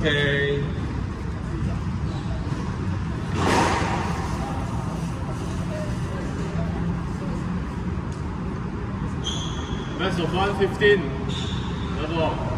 Okay. Best of 115. Level.